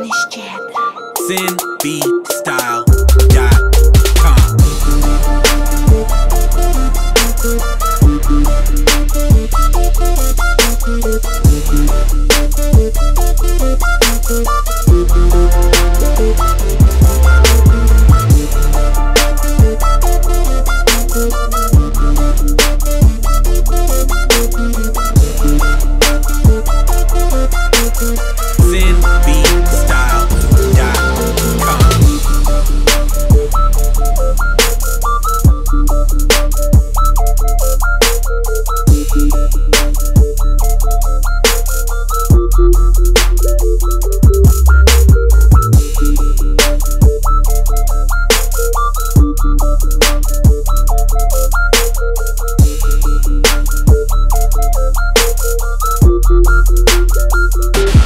finished yet. SinBstyle.com. SinBstyle.com. SinBstyle.com.